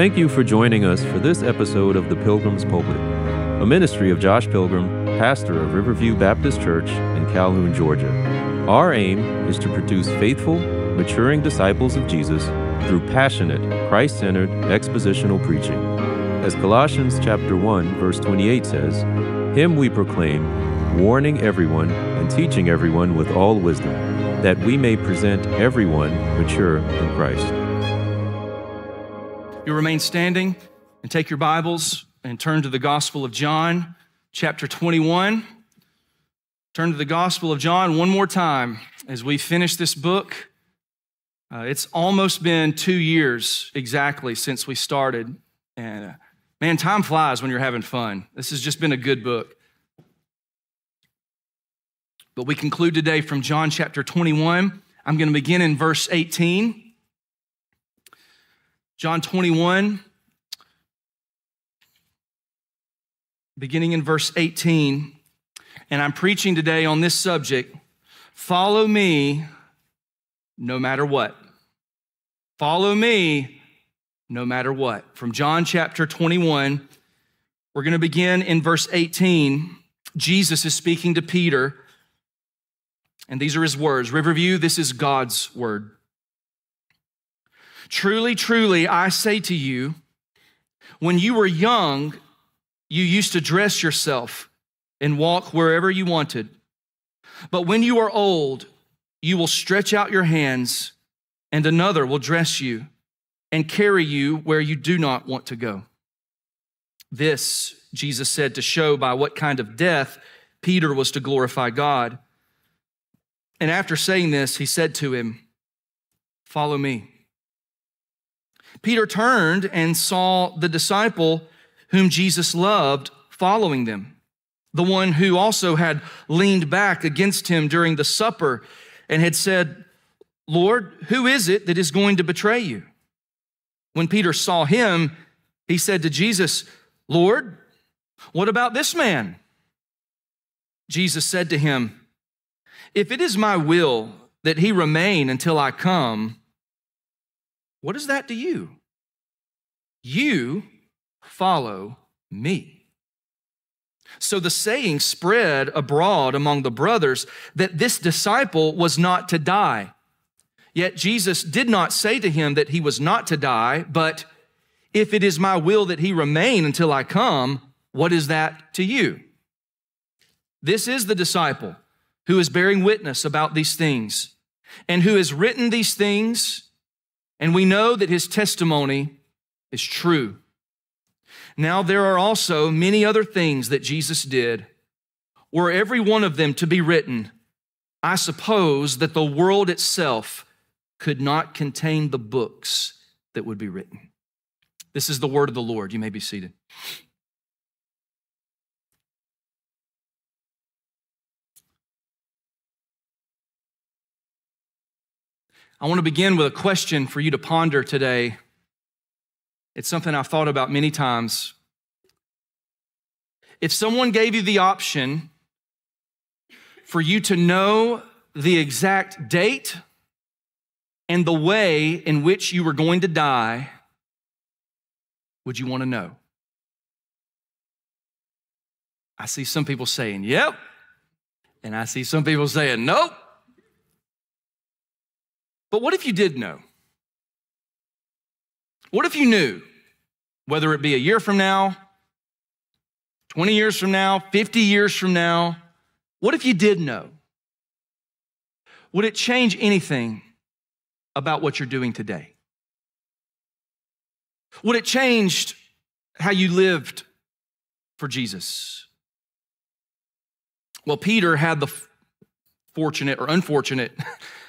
Thank you for joining us for this episode of The Pilgrim's Pulpit, a ministry of Josh Pilgrim, pastor of Riverview Baptist Church in Calhoun, Georgia. Our aim is to produce faithful, maturing disciples of Jesus through passionate, Christ-centered expositional preaching. As Colossians chapter 1 verse 28 says, "Him we proclaim, warning everyone and teaching everyone with all wisdom, that we may present everyone mature in Christ." You remain standing and take your Bibles and turn to the Gospel of John, chapter 21. Turn to the Gospel of John one more time as we finish this book. Uh, it's almost been two years exactly since we started. And uh, man, time flies when you're having fun. This has just been a good book. But we conclude today from John chapter 21. I'm going to begin in verse 18. John 21, beginning in verse 18. And I'm preaching today on this subject follow me no matter what. Follow me no matter what. From John chapter 21, we're going to begin in verse 18. Jesus is speaking to Peter, and these are his words Riverview, this is God's word. Truly, truly, I say to you, when you were young, you used to dress yourself and walk wherever you wanted. But when you are old, you will stretch out your hands, and another will dress you and carry you where you do not want to go. This, Jesus said, to show by what kind of death Peter was to glorify God. And after saying this, he said to him, Follow me. Peter turned and saw the disciple whom Jesus loved following them, the one who also had leaned back against him during the supper and had said, Lord, who is it that is going to betray you? When Peter saw him, he said to Jesus, Lord, what about this man? Jesus said to him, If it is my will that he remain until I come, what is that to you? You follow me. So the saying spread abroad among the brothers that this disciple was not to die. Yet Jesus did not say to him that he was not to die, but if it is my will that he remain until I come, what is that to you? This is the disciple who is bearing witness about these things and who has written these things and we know that his testimony is true. Now, there are also many other things that Jesus did. Were every one of them to be written, I suppose that the world itself could not contain the books that would be written. This is the word of the Lord. You may be seated. I want to begin with a question for you to ponder today. It's something I've thought about many times. If someone gave you the option for you to know the exact date and the way in which you were going to die, would you want to know? I see some people saying, yep. And I see some people saying, nope. But what if you did know? What if you knew, whether it be a year from now, 20 years from now, 50 years from now? What if you did know? Would it change anything about what you're doing today? Would it change how you lived for Jesus? Well, Peter had the fortunate or unfortunate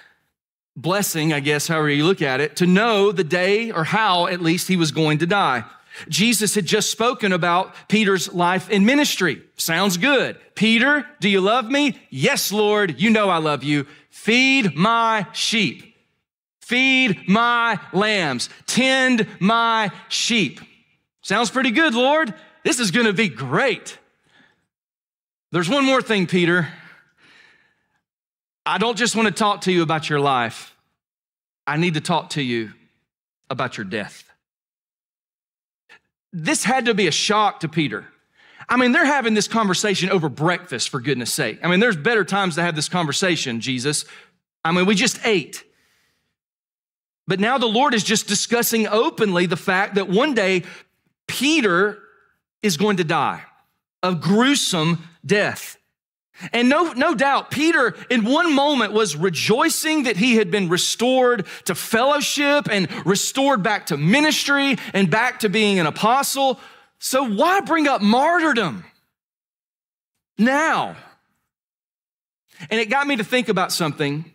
blessing, I guess, however you look at it, to know the day or how at least he was going to die. Jesus had just spoken about Peter's life in ministry. Sounds good. Peter, do you love me? Yes, Lord. You know I love you. Feed my sheep. Feed my lambs. Tend my sheep. Sounds pretty good, Lord. This is going to be great. There's one more thing, Peter. I don't just want to talk to you about your life. I need to talk to you about your death. this had to be a shock to Peter. I mean, they're having this conversation over breakfast, for goodness sake. I mean, there's better times to have this conversation, Jesus. I mean, we just ate. But now the Lord is just discussing openly the fact that one day Peter is going to die a gruesome death. And no, no doubt, Peter in one moment was rejoicing that he had been restored to fellowship and restored back to ministry and back to being an apostle. So why bring up martyrdom now? And it got me to think about something.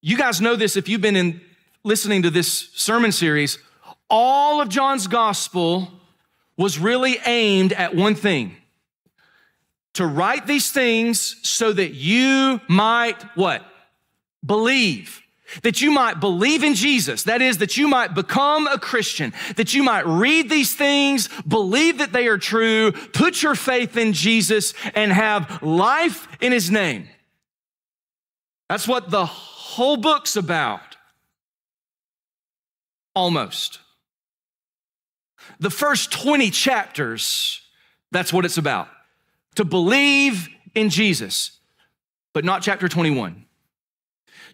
You guys know this if you've been in listening to this sermon series. All of John's gospel was really aimed at one thing to write these things so that you might what? Believe. That you might believe in Jesus. That is, that you might become a Christian. That you might read these things, believe that they are true, put your faith in Jesus, and have life in His name. That's what the whole book's about. Almost. The first 20 chapters, that's what it's about to believe in Jesus, but not chapter 21.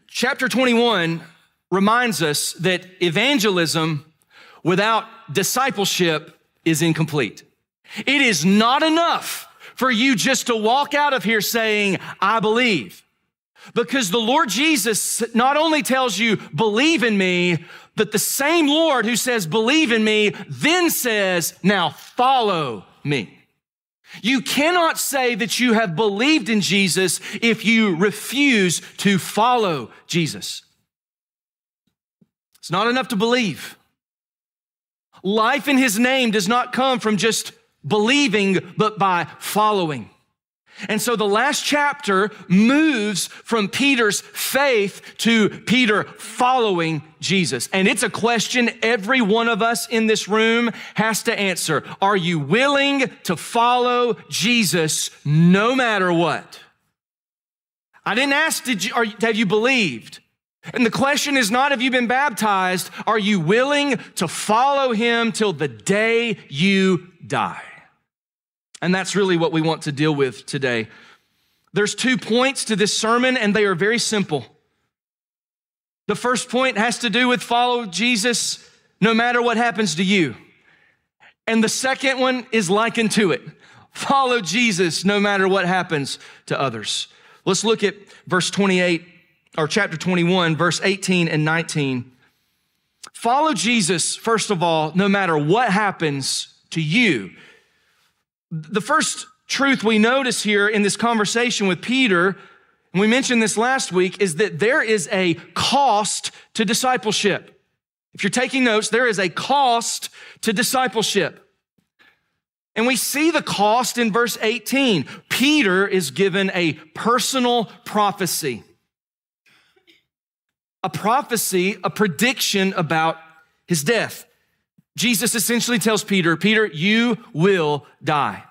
Chapter 21 reminds us that evangelism without discipleship is incomplete. It is not enough for you just to walk out of here saying, I believe. Because the Lord Jesus not only tells you, believe in me, but the same Lord who says, believe in me, then says, now follow me. You cannot say that you have believed in Jesus if you refuse to follow Jesus. It's not enough to believe. Life in his name does not come from just believing, but by following. And so the last chapter moves from Peter's faith to Peter following Jesus. And it's a question every one of us in this room has to answer. Are you willing to follow Jesus no matter what? I didn't ask, did you, are, have you believed? And the question is not, have you been baptized? Are you willing to follow him till the day you die? And that's really what we want to deal with today. There's two points to this sermon, and they are very simple. The first point has to do with follow Jesus no matter what happens to you. And the second one is likened to it follow Jesus no matter what happens to others. Let's look at verse 28 or chapter 21, verse 18 and 19. Follow Jesus, first of all, no matter what happens to you. The first truth we notice here in this conversation with Peter, and we mentioned this last week, is that there is a cost to discipleship. If you're taking notes, there is a cost to discipleship. And we see the cost in verse 18. Peter is given a personal prophecy. A prophecy, a prediction about his death. Jesus essentially tells Peter, Peter, you will die.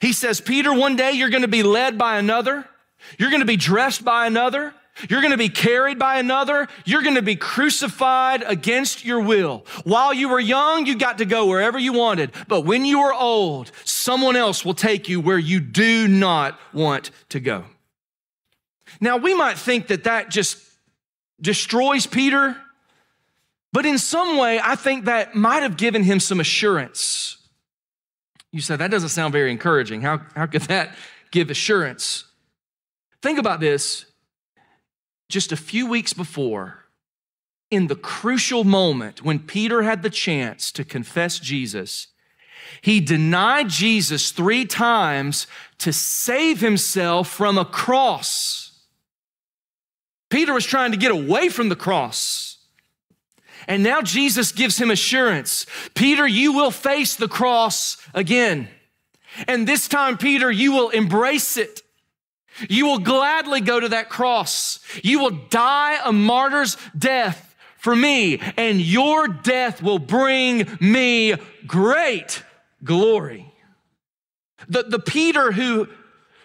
He says, Peter, one day you're going to be led by another. You're going to be dressed by another. You're going to be carried by another. You're going to be crucified against your will. While you were young, you got to go wherever you wanted. But when you are old, someone else will take you where you do not want to go. Now, we might think that that just destroys Peter. But in some way, I think that might have given him some assurance. You said, that doesn't sound very encouraging. How, how could that give assurance? Think about this. Just a few weeks before, in the crucial moment when Peter had the chance to confess Jesus, he denied Jesus three times to save himself from a cross. Peter was trying to get away from the cross. And now Jesus gives him assurance Peter, you will face the cross again. And this time, Peter, you will embrace it. You will gladly go to that cross. You will die a martyr's death for me, and your death will bring me great glory. The, the Peter who,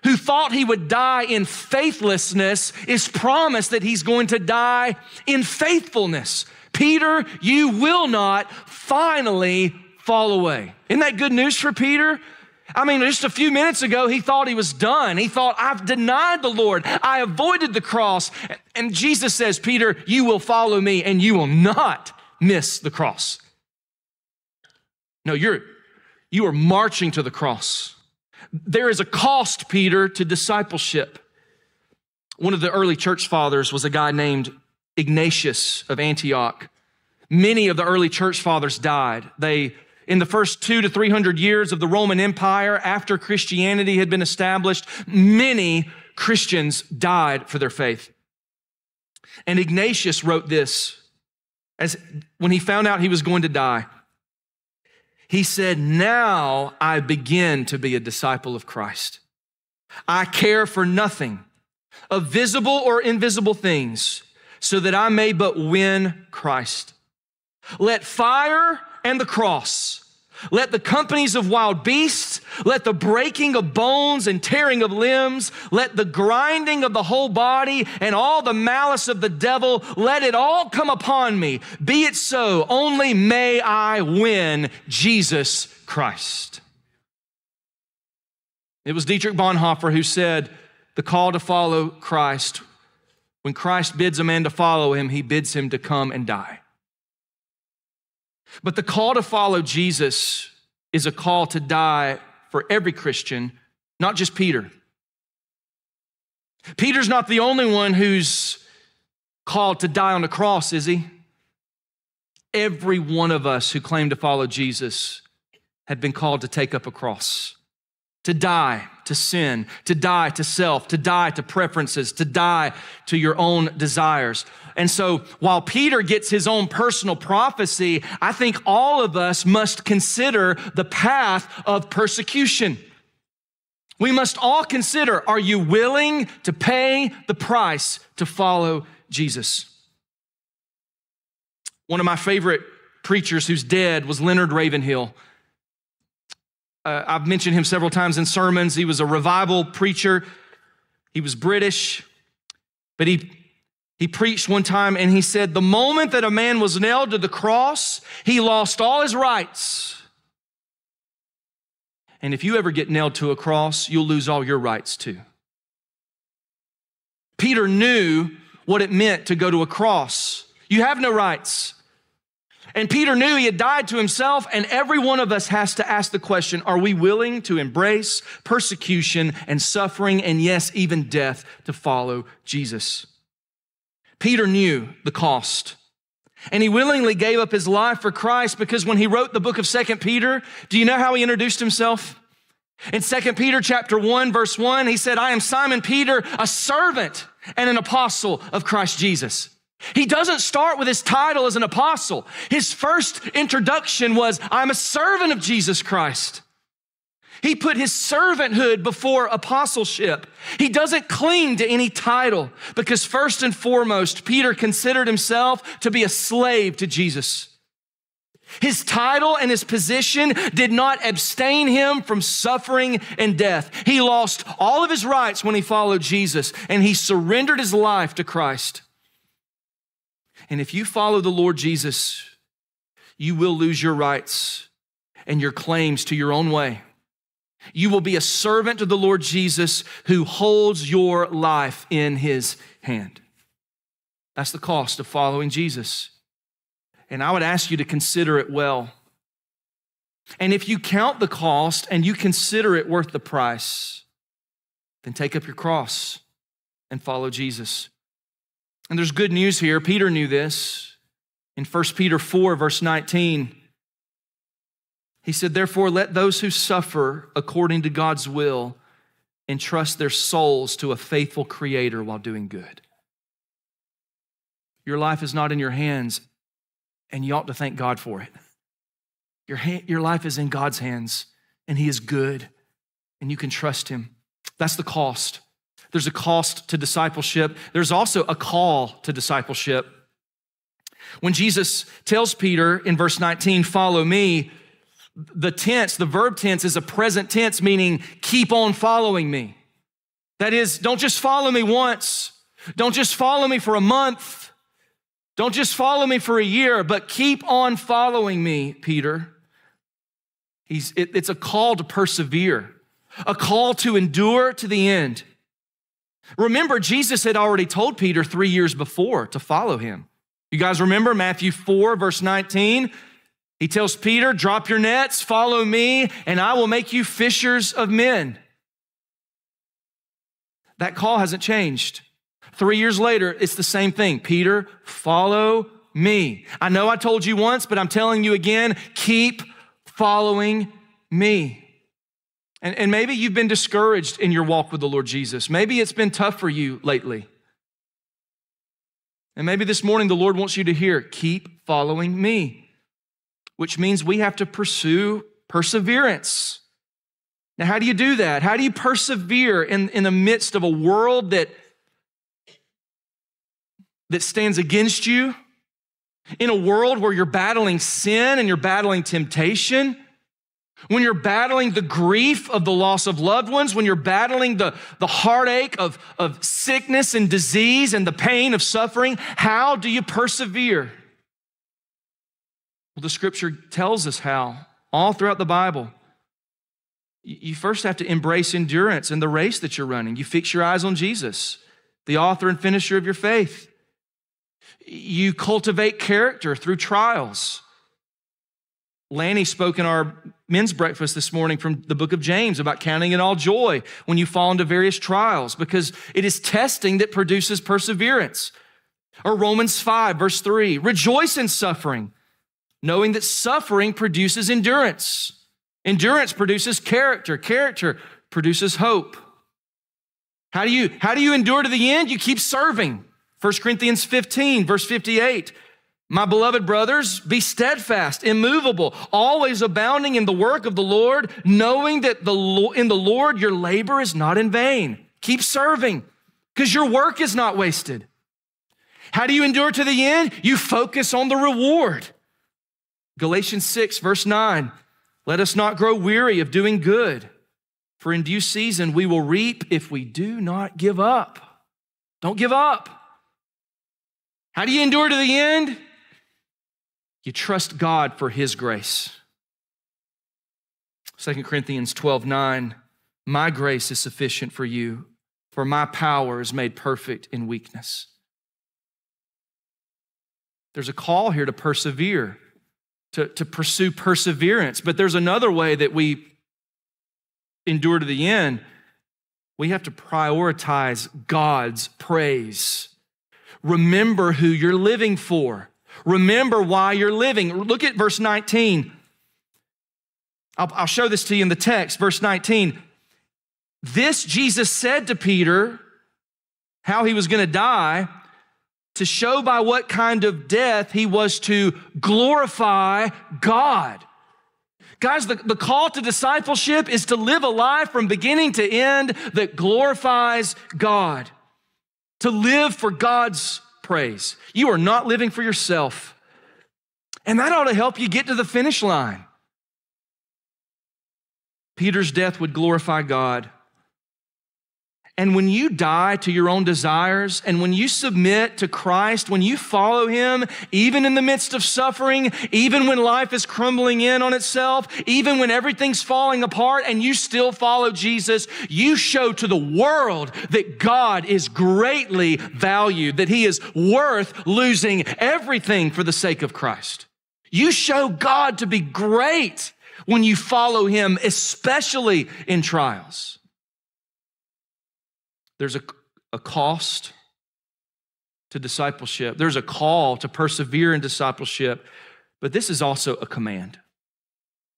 who thought he would die in faithlessness is promised that he's going to die in faithfulness. Peter, you will not finally fall away. Isn't that good news for Peter? I mean, just a few minutes ago, he thought he was done. He thought, I've denied the Lord. I avoided the cross. And Jesus says, Peter, you will follow me and you will not miss the cross. No, you're, you are marching to the cross. There is a cost, Peter, to discipleship. One of the early church fathers was a guy named Ignatius of Antioch. Many of the early church fathers died. They in the first two to 300 years of the Roman Empire, after Christianity had been established, many Christians died for their faith. And Ignatius wrote this as when he found out he was going to die. He said, Now I begin to be a disciple of Christ. I care for nothing of visible or invisible things, so that I may but win Christ. Let fire and the cross. Let the companies of wild beasts, let the breaking of bones and tearing of limbs, let the grinding of the whole body and all the malice of the devil, let it all come upon me. Be it so, only may I win Jesus Christ. It was Dietrich Bonhoeffer who said, The call to follow Christ, when Christ bids a man to follow him, he bids him to come and die. But the call to follow Jesus is a call to die for every Christian, not just Peter. Peter's not the only one who's called to die on the cross, is he? Every one of us who claim to follow Jesus had been called to take up a cross, to die to sin, to die to self, to die to preferences, to die to your own desires. And so while Peter gets his own personal prophecy, I think all of us must consider the path of persecution. We must all consider are you willing to pay the price to follow Jesus? One of my favorite preachers who's dead was Leonard Ravenhill. Uh, I've mentioned him several times in sermons. He was a revival preacher. He was British, but he he preached one time and he said, The moment that a man was nailed to the cross, he lost all his rights. And if you ever get nailed to a cross, you'll lose all your rights too. Peter knew what it meant to go to a cross. You have no rights. And Peter knew he had died to himself, and every one of us has to ask the question are we willing to embrace persecution and suffering, and yes, even death to follow Jesus? Peter knew the cost. And he willingly gave up his life for Christ because when he wrote the book of Second Peter, do you know how he introduced himself? In Second Peter chapter 1 verse 1, he said, "I am Simon Peter, a servant and an apostle of Christ Jesus." He doesn't start with his title as an apostle. His first introduction was, "I'm a servant of Jesus Christ." He put his servanthood before apostleship. He doesn't cling to any title because, first and foremost, Peter considered himself to be a slave to Jesus. His title and his position did not abstain him from suffering and death. He lost all of his rights when he followed Jesus and he surrendered his life to Christ. And if you follow the Lord Jesus, you will lose your rights and your claims to your own way. You will be a servant to the Lord Jesus who holds your life in his hand. That's the cost of following Jesus. And I would ask you to consider it well. And if you count the cost and you consider it worth the price, then take up your cross and follow Jesus. And there's good news here. Peter knew this. In 1 Peter 4, verse 19, he said, Therefore, let those who suffer according to God's will entrust their souls to a faithful Creator while doing good. Your life is not in your hands, and you ought to thank God for it. Your, ha- your life is in God's hands, and He is good, and you can trust Him. That's the cost. There's a cost to discipleship, there's also a call to discipleship. When Jesus tells Peter in verse 19, Follow me, the tense, the verb tense is a present tense, meaning keep on following me. That is, don't just follow me once. Don't just follow me for a month. Don't just follow me for a year, but keep on following me, Peter. It, it's a call to persevere, a call to endure to the end. Remember, Jesus had already told Peter three years before to follow him. You guys remember Matthew 4, verse 19? He tells Peter, Drop your nets, follow me, and I will make you fishers of men. That call hasn't changed. Three years later, it's the same thing. Peter, follow me. I know I told you once, but I'm telling you again keep following me. And, and maybe you've been discouraged in your walk with the Lord Jesus. Maybe it's been tough for you lately. And maybe this morning the Lord wants you to hear, keep following me, which means we have to pursue perseverance. Now, how do you do that? How do you persevere in, in the midst of a world that, that stands against you? In a world where you're battling sin and you're battling temptation? When you're battling the grief of the loss of loved ones, when you're battling the, the heartache of, of sickness and disease and the pain of suffering, how do you persevere? Well, the scripture tells us how, all throughout the Bible. You first have to embrace endurance in the race that you're running. You fix your eyes on Jesus, the author and finisher of your faith. You cultivate character through trials. Lanny spoke in our men's breakfast this morning from the book of James about counting it all joy when you fall into various trials because it is testing that produces perseverance. Or Romans 5, verse 3 rejoice in suffering, knowing that suffering produces endurance. Endurance produces character, character produces hope. How do you, how do you endure to the end? You keep serving. 1 Corinthians 15, verse 58. My beloved brothers, be steadfast, immovable, always abounding in the work of the Lord, knowing that the, in the Lord your labor is not in vain. Keep serving because your work is not wasted. How do you endure to the end? You focus on the reward. Galatians 6, verse 9. Let us not grow weary of doing good, for in due season we will reap if we do not give up. Don't give up. How do you endure to the end? You trust God for His grace. 2 Corinthians 12 9, my grace is sufficient for you, for my power is made perfect in weakness. There's a call here to persevere, to, to pursue perseverance, but there's another way that we endure to the end. We have to prioritize God's praise. Remember who you're living for. Remember why you're living. Look at verse 19. I'll, I'll show this to you in the text. Verse 19. This Jesus said to Peter how he was going to die to show by what kind of death he was to glorify God. Guys, the, the call to discipleship is to live a life from beginning to end that glorifies God, to live for God's praise. You are not living for yourself. And that ought to help you get to the finish line. Peter's death would glorify God. And when you die to your own desires and when you submit to Christ, when you follow Him, even in the midst of suffering, even when life is crumbling in on itself, even when everything's falling apart and you still follow Jesus, you show to the world that God is greatly valued, that He is worth losing everything for the sake of Christ. You show God to be great when you follow Him, especially in trials. There's a, a cost to discipleship, there's a call to persevere in discipleship, but this is also a command.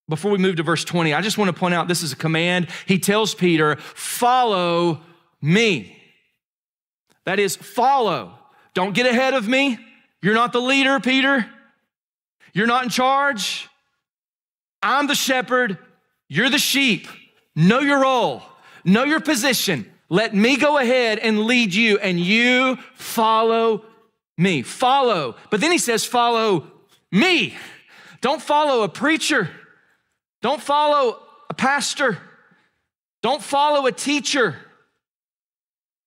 Before we move to verse 20, I just want to point out this is a command. He tells Peter, Follow me. That is, follow. Don't get ahead of me. You're not the leader, Peter. You're not in charge. I'm the shepherd. You're the sheep. Know your role, know your position. Let me go ahead and lead you, and you follow me. Follow. But then he says, Follow me. Don't follow a preacher. Don't follow a pastor. Don't follow a teacher.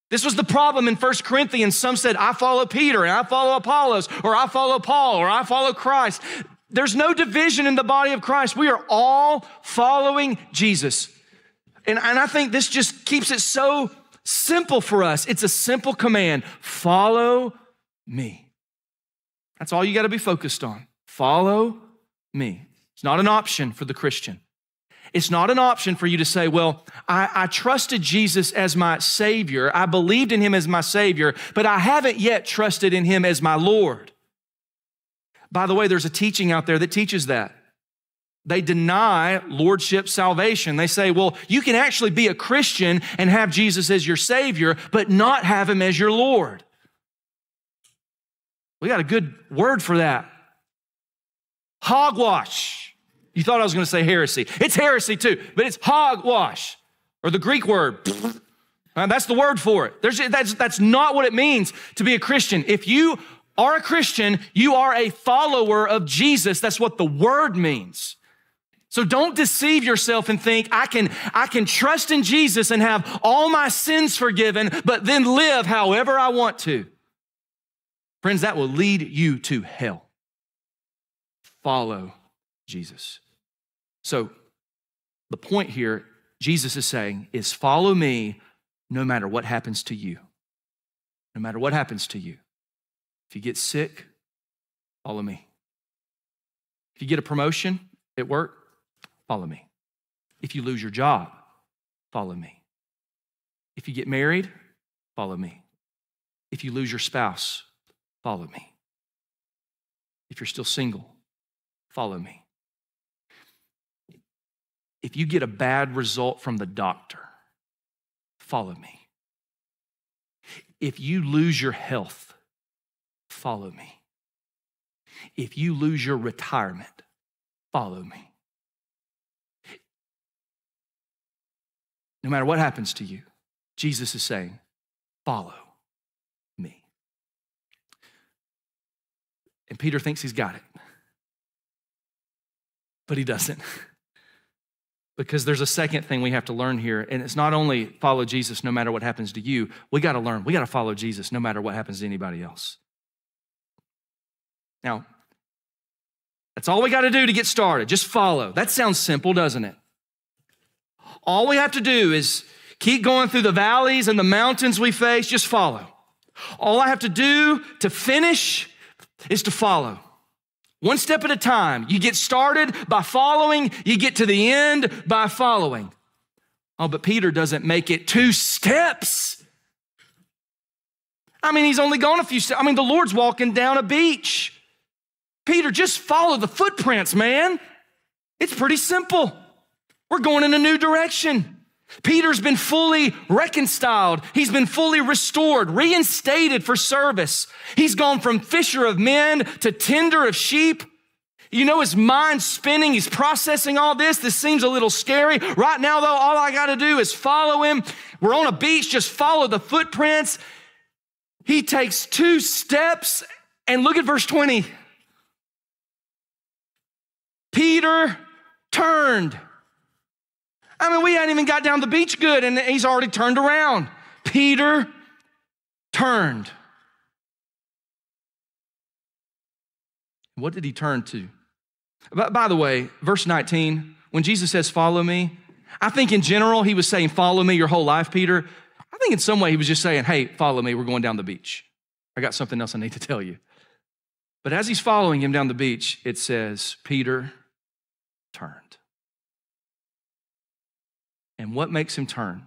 This was the problem in First Corinthians. Some said, I follow Peter, and I follow Apollos, or I follow Paul, or I follow Christ. There's no division in the body of Christ. We are all following Jesus. And, and I think this just keeps it so simple for us. It's a simple command follow me. That's all you got to be focused on. Follow me. It's not an option for the Christian. It's not an option for you to say, well, I, I, trusted Jesus as my Savior. I believed in Him as my Savior, but I haven't yet trusted in Him as my Lord. By the way, there's a teaching out there that teaches that. They deny lordship salvation. They say, well, you can actually be a Christian and have Jesus as your Savior, but not have Him as your Lord. We got a good word for that. Hogwash. You thought I was going to say heresy. It's heresy too, but it's hogwash, or the Greek word. Uh, that's the word for it. There's, that's, that's not what it means to be a Christian. If you are a Christian, you are a follower of Jesus. That's what the word means. So don't deceive yourself and think I can I can trust in Jesus and have all my sins forgiven but then live however I want to. Friends, that will lead you to hell. Follow Jesus. So the point here Jesus is saying is follow me no matter what happens to you. No matter what happens to you. If you get sick, follow me. If you get a promotion at work, follow me. If you lose your job, follow me. If you get married, follow me. If you lose your spouse, follow me. If you're still single, follow me. If you get a bad result from the doctor, follow me. If you lose your health, follow me. If you lose your retirement, follow me. No matter what happens to you, Jesus is saying, follow me. And Peter thinks he's got it, but he doesn't. because there's a second thing we have to learn here, and it's not only follow Jesus no matter what happens to you, we got to learn, we got to follow Jesus no matter what happens to anybody else. Now, that's all we got to do to get started. Just follow. That sounds simple, doesn't it? All we have to do is keep going through the valleys and the mountains we face, just follow. All I have to do to finish is to follow. One step at a time. You get started by following, you get to the end by following. Oh, but Peter doesn't make it two steps. I mean, he's only gone a few steps. I mean, the Lord's walking down a beach. Peter, just follow the footprints, man. It's pretty simple. We're going in a new direction. Peter's been fully reconciled. He's been fully restored, reinstated for service. He's gone from fisher of men to tender of sheep. You know, his mind's spinning. He's processing all this. This seems a little scary. Right now, though, all I got to do is follow him. We're on a beach, just follow the footprints. He takes two steps, and look at verse 20. Peter turned. I mean, we hadn't even got down the beach good, and he's already turned around. Peter turned. What did he turn to? By the way, verse 19, when Jesus says, Follow me, I think in general he was saying, Follow me your whole life, Peter. I think in some way he was just saying, Hey, follow me, we're going down the beach. I got something else I need to tell you. But as he's following him down the beach, it says, Peter turned. And what makes him turn?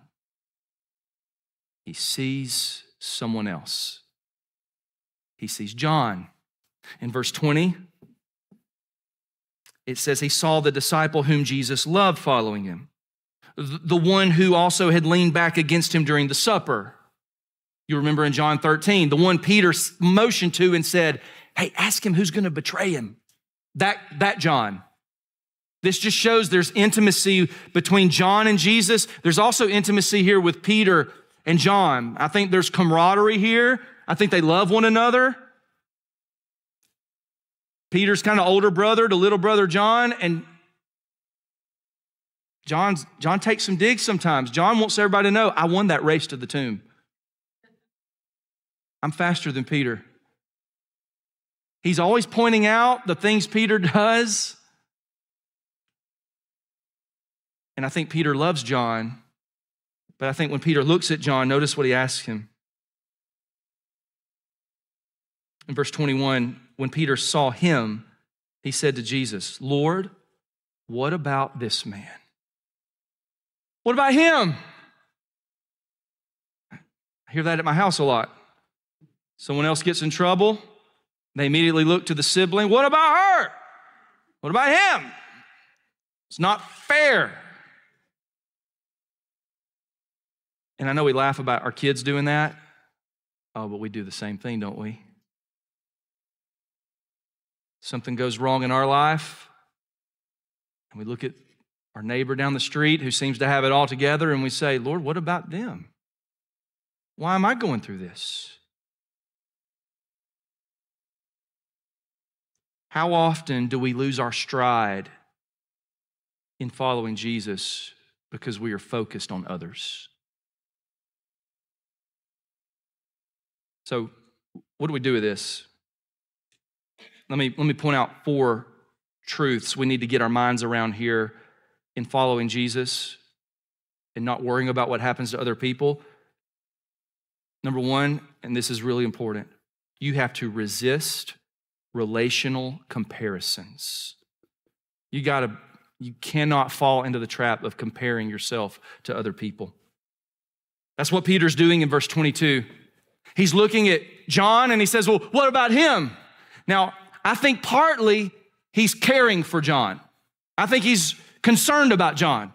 He sees someone else. He sees John. In verse 20, it says he saw the disciple whom Jesus loved following him, the one who also had leaned back against him during the supper. You remember in John 13, the one Peter motioned to and said, Hey, ask him who's going to betray him. That, that John. This just shows there's intimacy between John and Jesus. There's also intimacy here with Peter and John. I think there's camaraderie here. I think they love one another. Peter's kind of older brother to little brother John, and John's, John takes some digs sometimes. John wants everybody to know I won that race to the tomb. I'm faster than Peter. He's always pointing out the things Peter does. And I think Peter loves John, but I think when Peter looks at John, notice what he asks him. In verse 21, when Peter saw him, he said to Jesus, Lord, what about this man? What about him? I hear that at my house a lot. Someone else gets in trouble, they immediately look to the sibling. What about her? What about him? It's not fair. And I know we laugh about our kids doing that. Oh, but we do the same thing, don't we? Something goes wrong in our life, and we look at our neighbor down the street who seems to have it all together, and we say, Lord, what about them? Why am I going through this? How often do we lose our stride in following Jesus because we are focused on others? So, what do we do with this? Let me, let me point out four truths we need to get our minds around here in following Jesus and not worrying about what happens to other people. Number one, and this is really important, you have to resist relational comparisons. You got to you cannot fall into the trap of comparing yourself to other people. That's what Peter's doing in verse 22. He's looking at John and he says, Well, what about him? Now, I think partly he's caring for John. I think he's concerned about John.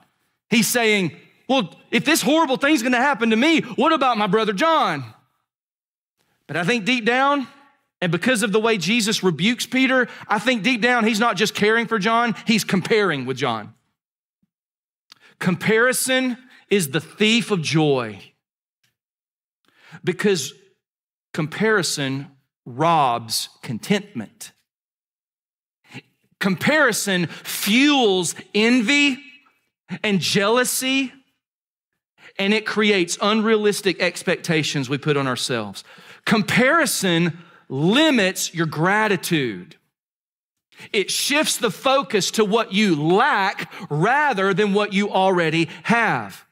He's saying, Well, if this horrible thing's gonna happen to me, what about my brother John? But I think deep down, and because of the way Jesus rebukes Peter, I think deep down he's not just caring for John, he's comparing with John. Comparison is the thief of joy because comparison robs contentment. Comparison fuels envy and jealousy, and it creates unrealistic expectations we put on ourselves. Comparison limits your gratitude. It shifts the focus to what you lack rather than what you already have.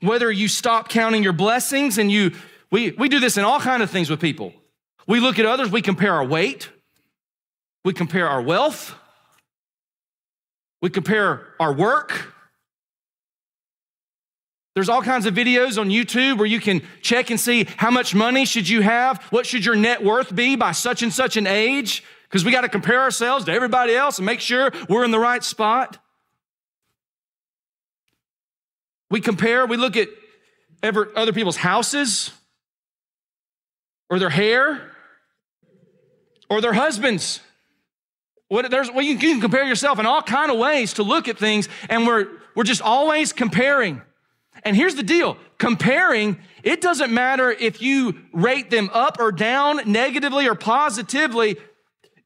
Whether you stop counting your blessings and you, we, we do this in all kind of things with people. We look at others, we compare our weight, we compare our wealth, we compare our work, there's all kinds of videos on YouTube where you can check and see how much money should you have, what should your net worth be by such and such an age, because we got to compare ourselves to everybody else and make sure we're in the right spot. We compare, we look at ever, other people's houses or their hair or their husbands. What, there's, well, you can compare yourself in all kind of ways to look at things, and we're, we're just always comparing. And here's the deal comparing, it doesn't matter if you rate them up or down, negatively or positively.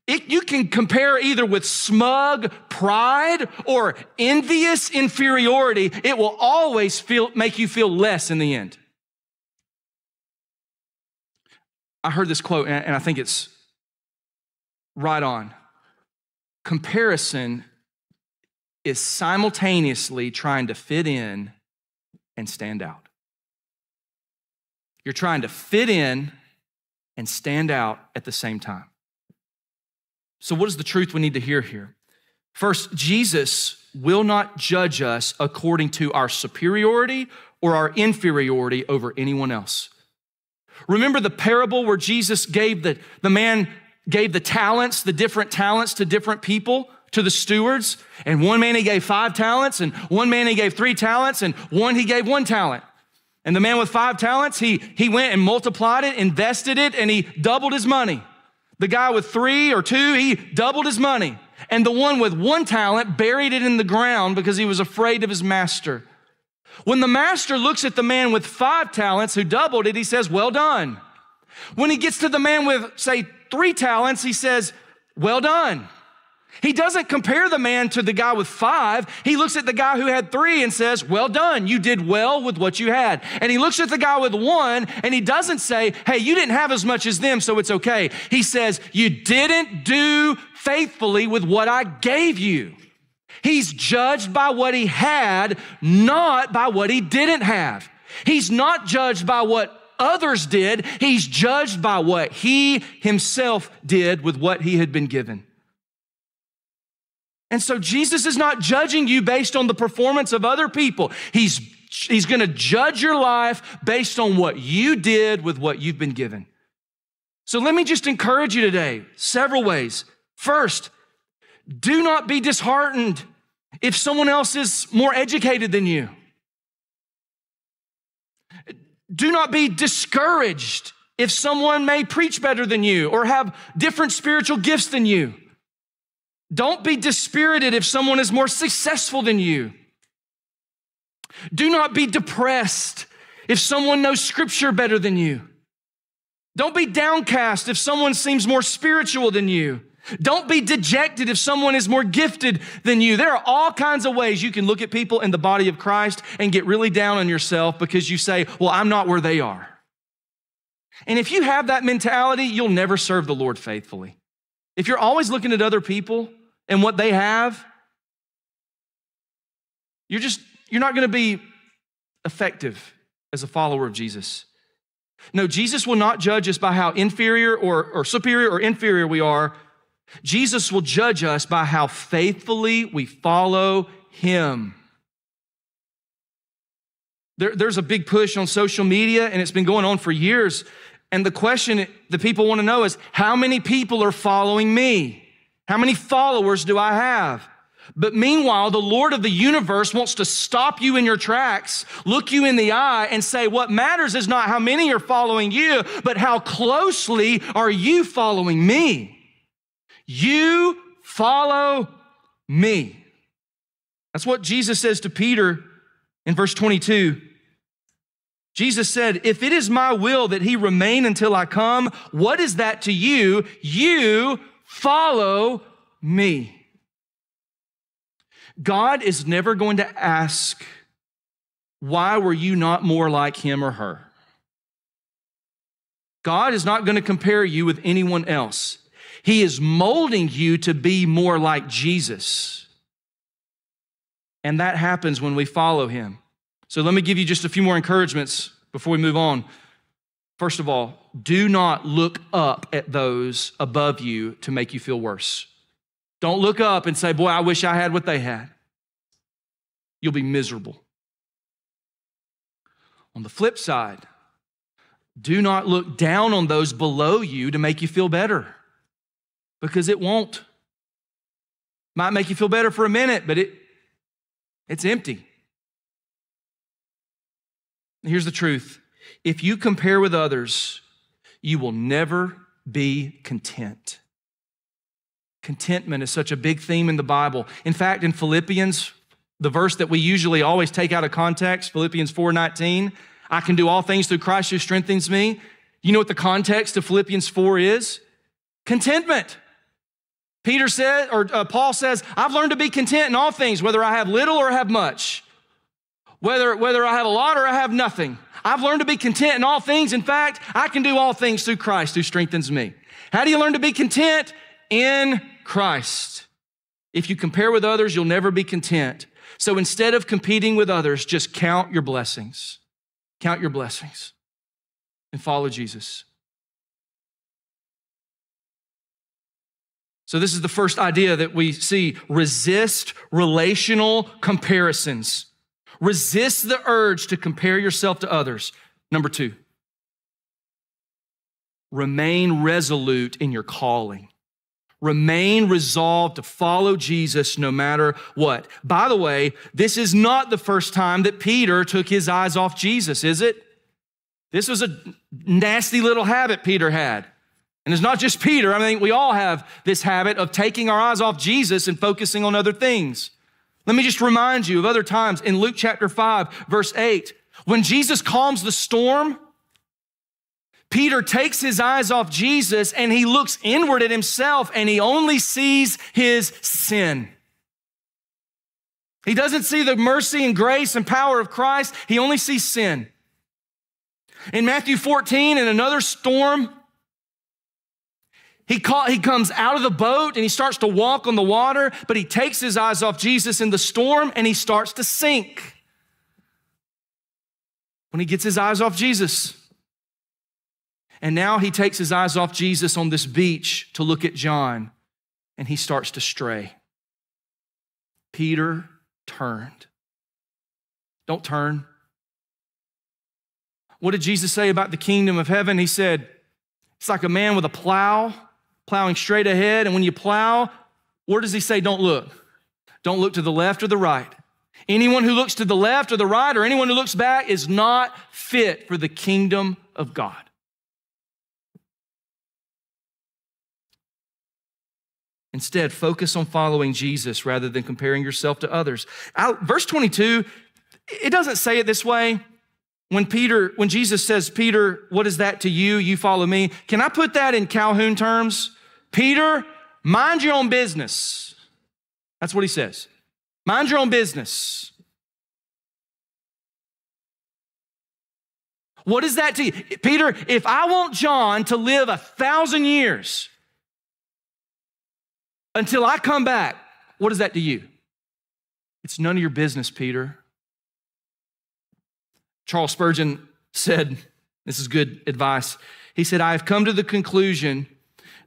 It, you can compare either with smug pride or envious inferiority. It will always feel, make you feel less in the end. I heard this quote, and I think it's right on. Comparison is simultaneously trying to fit in and stand out. You're trying to fit in and stand out at the same time. So, what is the truth we need to hear here? First, Jesus will not judge us according to our superiority or our inferiority over anyone else. Remember the parable where Jesus gave the, the man gave the talents, the different talents to different people? to the stewards, and one man he gave five talents, and one man he gave three talents, and one he gave one talent. And the man with five talents, he, he went and multiplied it, invested it, and he doubled his money. The guy with three or two, he doubled his money. And the one with one talent buried it in the ground because he was afraid of his master. When the master looks at the man with five talents who doubled it, he says, Well done. When he gets to the man with, say, three talents, he says, Well done. He doesn't compare the man to the guy with five. He looks at the guy who had three and says, Well done, you did well with what you had. And he looks at the guy with one and he doesn't say, Hey, you didn't have as much as them, so it's okay. He says, You didn't do faithfully with what I gave you. He's judged by what he had, not by what he didn't have. He's not judged by what others did, he's judged by what he himself did with what he had been given. And so Jesus is not judging you based on the performance of other people. He's, he's going to judge your life based on what you did with what you've been given. So let me just encourage you today, several ways. First, do not be disheartened if someone else is more educated than you. Do not be discouraged if someone may preach better than you or have different spiritual gifts than you. Don't be dispirited if someone is more successful than you. Do not be depressed if someone knows scripture better than you. Don't be downcast if someone seems more spiritual than you. Don't be dejected if someone is more gifted than you. There are all kinds of ways you can look at people in the body of Christ and get really down on yourself because you say, Well, I'm not where they are. And if you have that mentality, you'll never serve the Lord faithfully. If you're always looking at other people and what they have, you're just, you're not going to be effective as a follower of Jesus. No, Jesus will not judge us by how inferior or, or superior or inferior we are. Jesus will judge us by how faithfully we follow him. There, there's a big push on social media, and it's been going on for years. And the question that people want to know is how many people are following me? How many followers do I have? But meanwhile, the Lord of the universe wants to stop you in your tracks, look you in the eye, and say, What matters is not how many are following you, but how closely are you following me? You follow me. That's what Jesus says to Peter in verse 22. Jesus said, If it is my will that he remain until I come, what is that to you? You follow me. God is never going to ask, Why were you not more like him or her? God is not going to compare you with anyone else. He is molding you to be more like Jesus. And that happens when we follow him. So let me give you just a few more encouragements before we move on. First of all, do not look up at those above you to make you feel worse. Don't look up and say, Boy, I wish I had what they had. You'll be miserable. On the flip side, do not look down on those below you to make you feel better because it won't. Might make you feel better for a minute, but it, it's empty. Here's the truth if you compare with others, you will never be content. Contentment is such a big theme in the Bible. In fact, in Philippians, the verse that we usually always take out of context, Philippians 4:19, I can do all things through Christ who strengthens me. You know what the context of Philippians 4 is? Contentment. Peter said, or uh, Paul says, I've learned to be content in all things, whether I have little or have much, whether, whether I have a lot or I have nothing. I've learned to be content in all things. In fact, I can do all things through Christ who strengthens me. How do you learn to be content? In Christ. If you compare with others, you'll never be content. So instead of competing with others, just count your blessings. Count your blessings and follow Jesus. So, this is the first idea that we see resist relational comparisons. Resist the urge to compare yourself to others. Number two, remain resolute in your calling. Remain resolved to follow Jesus no matter what. By the way, this is not the first time that Peter took his eyes off Jesus, is it? This was a nasty little habit Peter had. And it's not just Peter. I mean, we all have this habit of taking our eyes off Jesus and focusing on other things. Let me just remind you of other times in Luke chapter 5, verse 8, when Jesus calms the storm, Peter takes his eyes off Jesus and he looks inward at himself and he only sees his sin. He doesn't see the mercy and grace and power of Christ, he only sees sin. In Matthew 14, in another storm, he, call, he comes out of the boat and he starts to walk on the water, but he takes his eyes off Jesus in the storm and he starts to sink. When he gets his eyes off Jesus, and now he takes his eyes off Jesus on this beach to look at John, and he starts to stray. Peter turned. Don't turn. What did Jesus say about the kingdom of heaven? He said, It's like a man with a plow, plowing straight ahead. And when you plow, where does he say, Don't look? Don't look to the left or the right. Anyone who looks to the left or the right or anyone who looks back is not fit for the kingdom of God. Instead, focus on following Jesus rather than comparing yourself to others. verse 22, it doesn't say it this way. When Peter, when Jesus says, Peter, what is that to you? You follow me. Can I put that in Calhoun terms? Peter, mind your own business. That's what he says. Mind your own business. What is that to you? Peter, if I want John to live a thousand years, until I come back. What is that to you? It's none of your business, Peter. Charles Spurgeon said, This is good advice. He said, I have come to the conclusion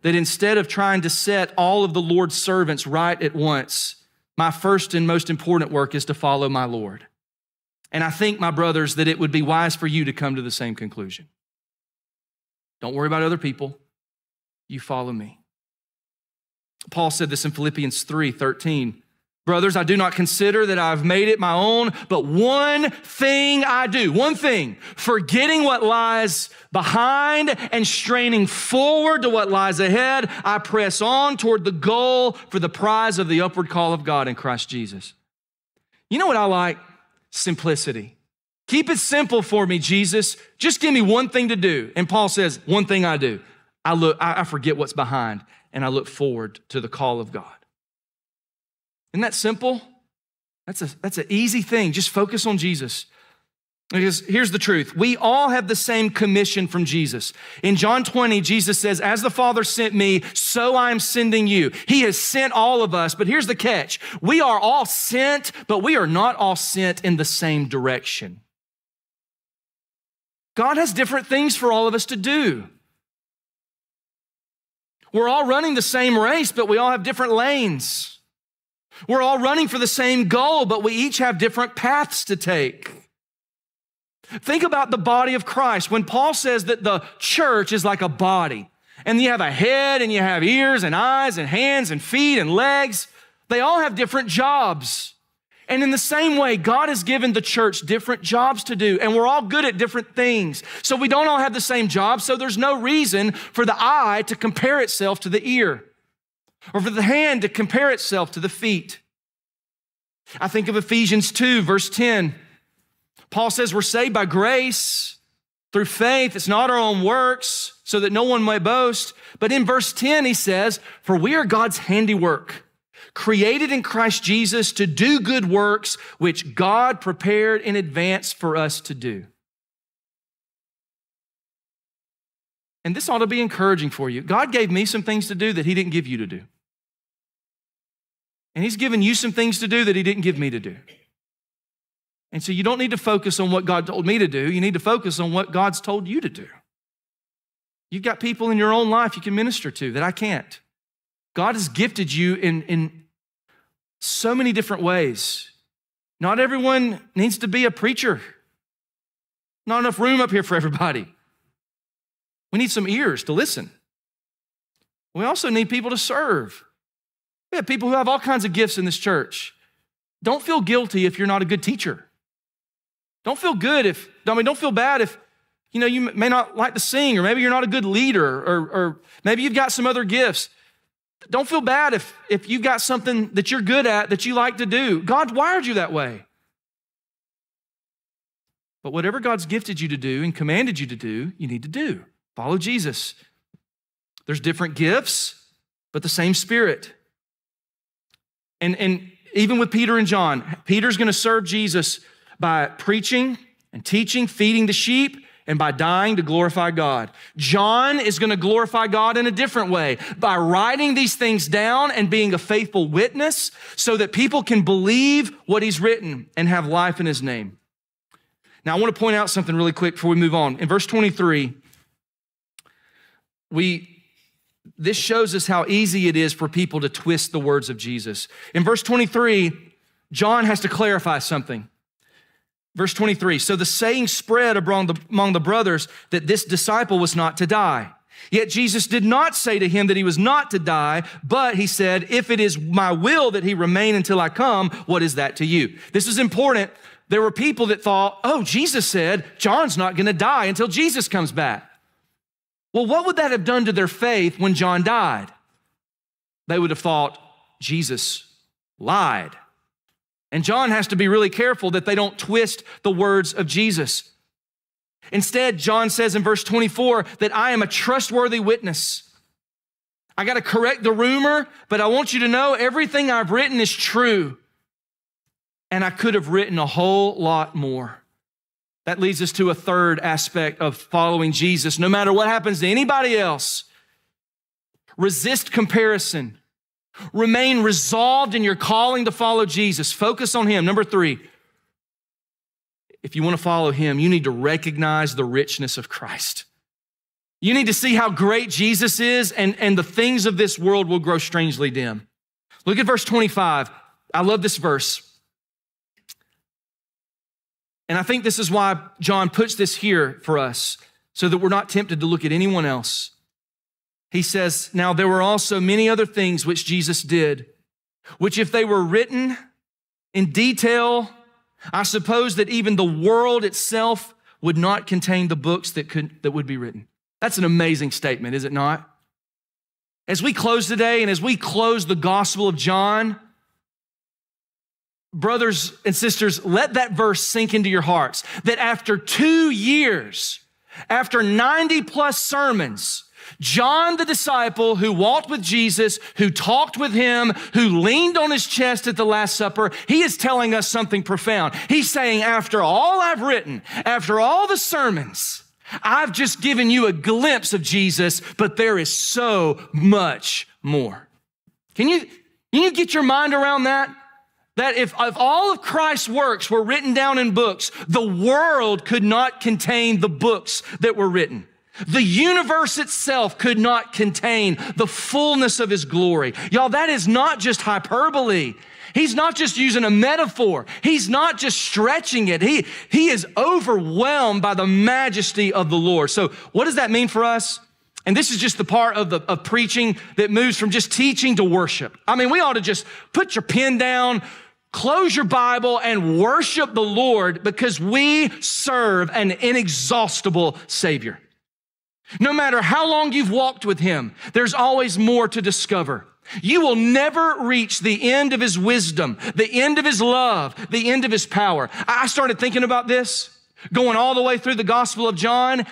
that instead of trying to set all of the Lord's servants right at once, my first and most important work is to follow my Lord. And I think, my brothers, that it would be wise for you to come to the same conclusion. Don't worry about other people. You follow me. Paul said this in Philippians 3 13. Brothers, I do not consider that I've made it my own, but one thing I do, one thing, forgetting what lies behind and straining forward to what lies ahead, I press on toward the goal for the prize of the upward call of God in Christ Jesus. You know what I like? Simplicity. Keep it simple for me, Jesus. Just give me one thing to do. And Paul says, one thing I do. I look, I forget what's behind and I look forward to the call of God. Isn't that simple? That's, a, that's an easy thing. Just focus on Jesus. Because here's the truth we all have the same commission from Jesus. In John 20, Jesus says, As the Father sent me, so I am sending you. He has sent all of us, but here's the catch we are all sent, but we are not all sent in the same direction. God has different things for all of us to do. We're all running the same race, but we all have different lanes. We're all running for the same goal, but we each have different paths to take. Think about the body of Christ. When Paul says that the church is like a body, and you have a head, and you have ears, and eyes, and hands, and feet, and legs, they all have different jobs. And in the same way, God has given the church different jobs to do, and we're all good at different things. So we don't all have the same job, so there's no reason for the eye to compare itself to the ear, or for the hand to compare itself to the feet. I think of Ephesians 2, verse 10. Paul says we're saved by grace through faith. It's not our own works, so that no one may boast. But in verse 10, he says, For we are God's handiwork created in Christ Jesus to do good works which God prepared in advance for us to do. And this ought to be encouraging for you. God gave me some things to do that He didn't give you to do. And He's given you some things to do that He didn't give me to do. And so you don't need to focus on what God told me to do. You need to focus on what God's told you to do. You've got people in your own life you can minister to that I can't. God has gifted you in, in so many different ways. Not everyone needs to be a preacher. Not enough room up here for everybody. We need some ears to listen. We also need people to serve. We have people who have all kinds of gifts in this church. Don't feel guilty if you're not a good teacher. Don't feel good if, I mean, don't feel bad if, you know, you may not like to sing, or maybe you're not a good leader, or, or maybe you've got some other gifts. Don't feel bad if, if you've got something that you're good at that you like to do. God wired you that way. But whatever God's gifted you to do and commanded you to do, you need to do. Follow Jesus. There's different gifts, but the same Spirit. And, and even with Peter and John, Peter's going to serve Jesus by preaching and teaching, feeding the sheep, and by dying to glorify God. John is going to glorify God in a different way by writing these things down and being a faithful witness so that people can believe what he's written and have life in his name. Now, I want to point out something really quick before we move on. In verse 23, we this shows us how easy it is for people to twist the words of Jesus. In verse 23, John has to clarify something. Verse 23 So the saying spread among the, among the brothers that this disciple was not to die. Yet Jesus did not say to him that he was not to die, but he said, If it is my will that he remain until I come, what is that to you? This is important. There were people that thought, Oh, Jesus said John's not going to die until Jesus comes back. Well, what would that have done to their faith when John died? They would have thought Jesus lied. And John has to be really careful that they don't twist the words of Jesus. Instead, John says in verse 24 that I am a trustworthy witness. I got to correct the rumor, but I want you to know everything I've written is true. And I could have written a whole lot more. That leads us to a third aspect of following Jesus. No matter what happens to anybody else, resist comparison. Remain resolved in your calling to follow Jesus. Focus on Him. Number three, if you want to follow Him, you need to recognize the richness of Christ. You need to see how great Jesus is, and, and the things of this world will grow strangely dim. Look at verse 25. I love this verse. And I think this is why John puts this here for us, so that we're not tempted to look at anyone else. He says, Now there were also many other things which Jesus did, which if they were written in detail, I suppose that even the world itself would not contain the books that, could, that would be written. That's an amazing statement, is it not? As we close today and as we close the Gospel of John, brothers and sisters, let that verse sink into your hearts that after two years, after 90 plus sermons, John, the disciple who walked with Jesus, who talked with him, who leaned on his chest at the Last Supper, he is telling us something profound. He's saying, after all I've written, after all the sermons, I've just given you a glimpse of Jesus, but there is so much more. Can you, can you get your mind around that? That if, if all of Christ's works were written down in books, the world could not contain the books that were written. The universe itself could not contain the fullness of his glory. Y'all, that is not just hyperbole. He's not just using a metaphor. He's not just stretching it. He, he is overwhelmed by the majesty of the Lord. So what does that mean for us? And this is just the part of the of preaching that moves from just teaching to worship. I mean, we ought to just put your pen down, close your Bible and worship the Lord because we serve an inexhaustible Savior. No matter how long you've walked with Him, there's always more to discover. You will never reach the end of His wisdom, the end of His love, the end of His power. I started thinking about this, going all the way through the Gospel of John.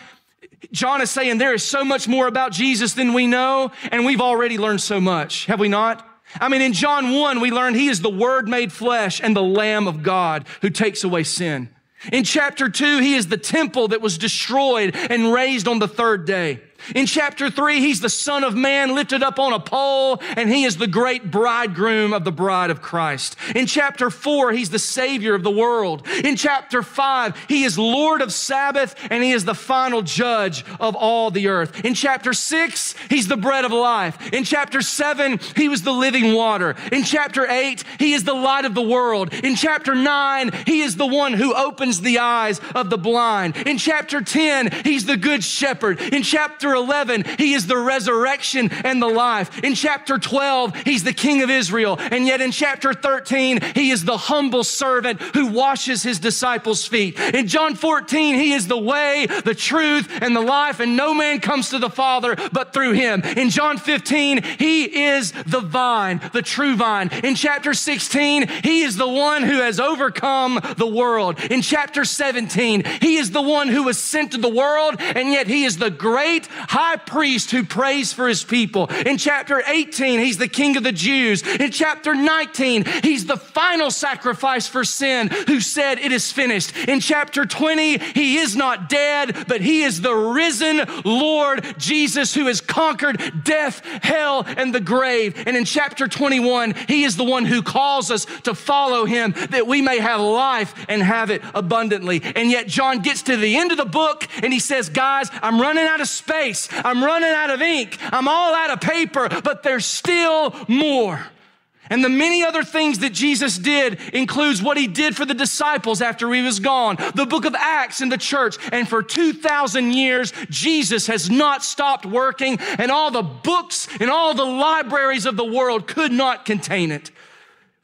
John is saying there is so much more about Jesus than we know, and we've already learned so much, have we not? I mean, in John 1, we learned he is the Word made flesh and the Lamb of God who takes away sin. In chapter 2, he is the temple that was destroyed and raised on the third day. In chapter three, he's the son of man lifted up on a pole, and he is the great bridegroom of the bride of Christ. In chapter four, he's the savior of the world. In chapter five, he is Lord of Sabbath, and he is the final judge of all the earth. In chapter six, he's the bread of life. In chapter seven, he was the living water. In chapter eight, he is the light of the world. In chapter nine, he is the one who opens the eyes of the blind. In chapter 10, he's the good shepherd. In chapter chapter 11, he is the resurrection and the life. In chapter 12, he's the king of Israel. And yet in chapter 13, he is the humble servant who washes his disciples' feet. In John 14, he is the way, the truth, and the life, and no man comes to the Father but through him. In John 15, he is the vine, the true vine. In chapter 16, he is the one who has overcome the world. In chapter 17, he is the one who was sent to the world, and yet he is the great high priest who prays for his people. In chapter 18, he's the king of the Jews. In chapter 19, he's the final sacrifice for sin who said, It is finished. In chapter 20, he is not dead, but he is the risen Lord Jesus who has conquered death, hell, and the grave. And in chapter 21, he is the one who calls us to follow him that we may have life and have it abundantly. And yet, John gets to the end of the book and he says, Guys, I'm running out of space. I'm running out of ink. I'm all out of paper, but there's still more. And the many other things that Jesus did includes what he did for the disciples after he was gone, the book of Acts in the church. And for 2,000 years, Jesus has not stopped working, and all the books and all the libraries of the world could not contain it.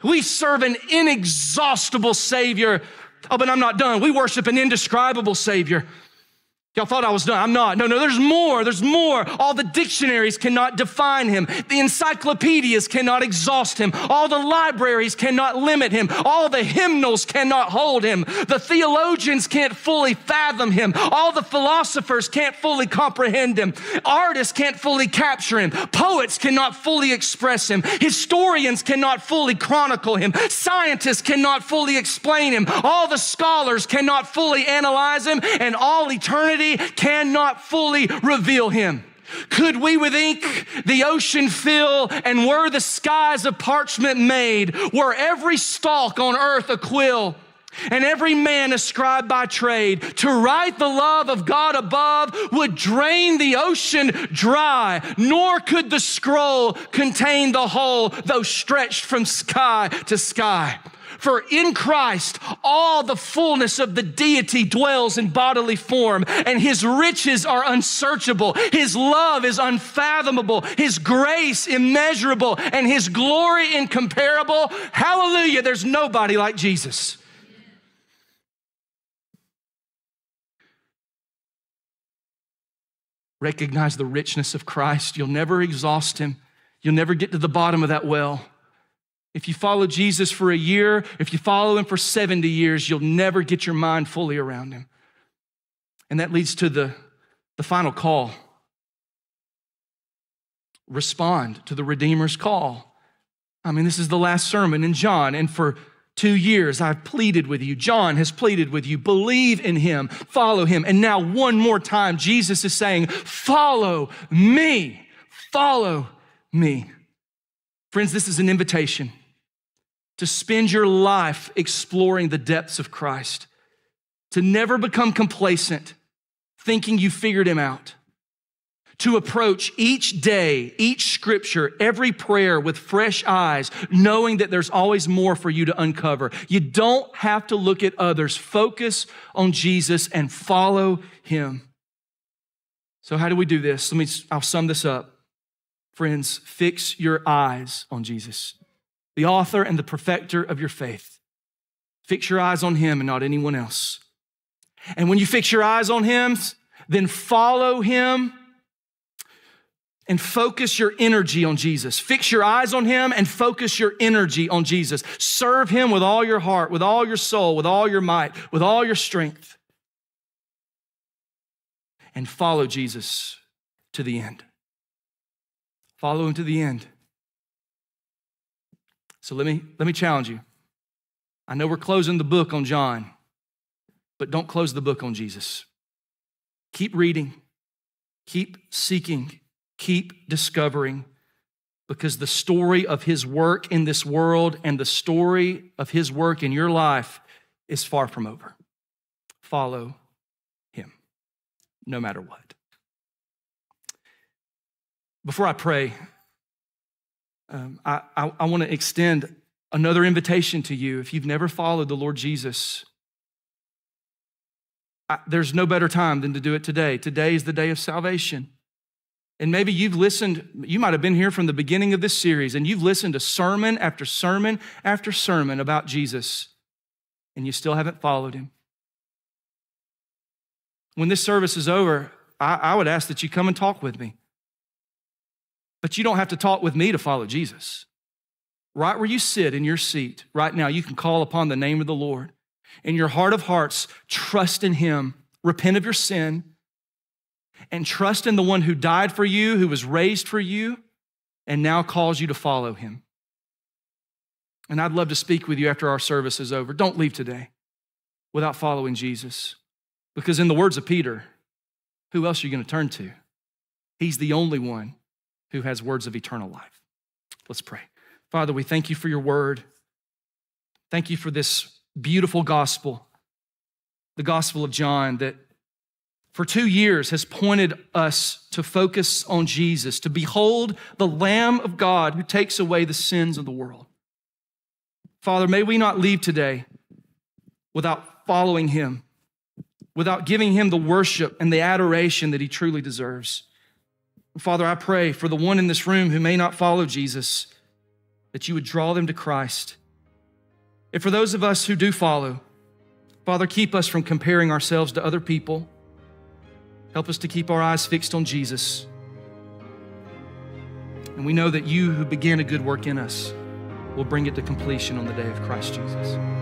We serve an inexhaustible Savior. Oh, but I'm not done. We worship an indescribable Savior. Y'all thought I was done. I'm not. No, no, there's more. There's more. All the dictionaries cannot define him. The encyclopedias cannot exhaust him. All the libraries cannot limit him. All the hymnals cannot hold him. The theologians can't fully fathom him. All the philosophers can't fully comprehend him. Artists can't fully capture him. Poets cannot fully express him. Historians cannot fully chronicle him. Scientists cannot fully explain him. All the scholars cannot fully analyze him. And all eternity cannot fully reveal him. Could we with ink the ocean fill, and were the skies of parchment made, were every stalk on earth a quill, and every man a scribe by trade, to write the love of God above would drain the ocean dry, nor could the scroll contain the whole, though stretched from sky to sky. For in Christ, all the fullness of the deity dwells in bodily form, and his riches are unsearchable. His love is unfathomable, his grace immeasurable, and his glory incomparable. Hallelujah, there's nobody like Jesus. Recognize the richness of Christ. You'll never exhaust him. You'll never get to the bottom of that well. If you follow Jesus for a year, if you follow him for 70 years, you'll never get your mind fully around him. And that leads to the, the final call respond to the Redeemer's call. I mean, this is the last sermon in John, and for two years I've pleaded with you. John has pleaded with you. Believe in him, follow him. And now, one more time, Jesus is saying, Follow me, follow me. Friends, this is an invitation to spend your life exploring the depths of Christ, to never become complacent, thinking you figured him out, to approach each day, each scripture, every prayer with fresh eyes, knowing that there's always more for you to uncover. You don't have to look at others. Focus on Jesus and follow him. So, how do we do this? Let me, I'll sum this up. Friends, fix your eyes on Jesus the author and the perfecter of your faith. Fix your eyes on him and not anyone else. And when you fix your eyes on him, then follow him and focus your energy on Jesus. Fix your eyes on him and focus your energy on Jesus. Serve him with all your heart, with all your soul, with all your might, with all your strength. And follow Jesus to the end. Follow him to the end. So let me, let me challenge you. I know we're closing the book on John, but don't close the book on Jesus. Keep reading, keep seeking, keep discovering, because the story of his work in this world and the story of his work in your life is far from over. Follow him, no matter what. Before I pray, um, I, I, I want to extend another invitation to you. If you've never followed the Lord Jesus, I, there's no better time than to do it today. Today is the day of salvation. And maybe you've listened, you might have been here from the beginning of this series, and you've listened to sermon after sermon after sermon about Jesus, and you still haven't followed him. When this service is over, I, I would ask that you come and talk with me. But you don't have to talk with me to follow Jesus. Right where you sit in your seat right now, you can call upon the name of the Lord. In your heart of hearts, trust in him, repent of your sin and trust in the one who died for you, who was raised for you, and now calls you to follow him. And I'd love to speak with you after our service is over. Don't leave today without following Jesus. Because, in the words of Peter, who else are you going to turn to? He's the only one who has words of eternal life. Let's pray. Father, we thank you for your word. Thank you for this beautiful gospel, the gospel of John that for two years has pointed us to focus on Jesus, to behold the Lamb of God who takes away the sins of the world. Father, may we not leave today without following him, without giving him the worship and the adoration that he truly deserves. Father, I pray for the one in this room who may not follow Jesus, that you would draw them to Christ. And for those of us who do follow, Father, keep us from comparing ourselves to other people Help us to keep our eyes fixed on Jesus. And we know that you who began a good work in us will bring it to completion on the day of Christ Jesus.